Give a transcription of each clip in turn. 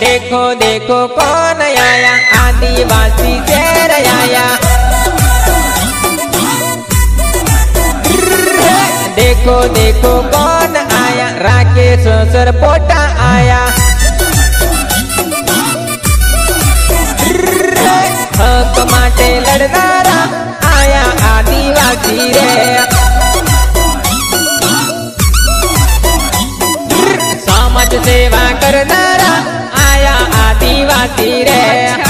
देखो देखो कौन आया, आदिवासी शेर आया। देखो देखो कौन आया, राकेश सर पोटा आया। हक माटे लड़नारा सखी समाज सेवा करना आया आदिवासी रे।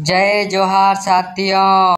जय जोहार साथियों।